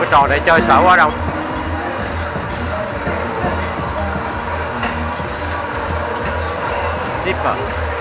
cái trò này chơi sợ quá đâu shipper.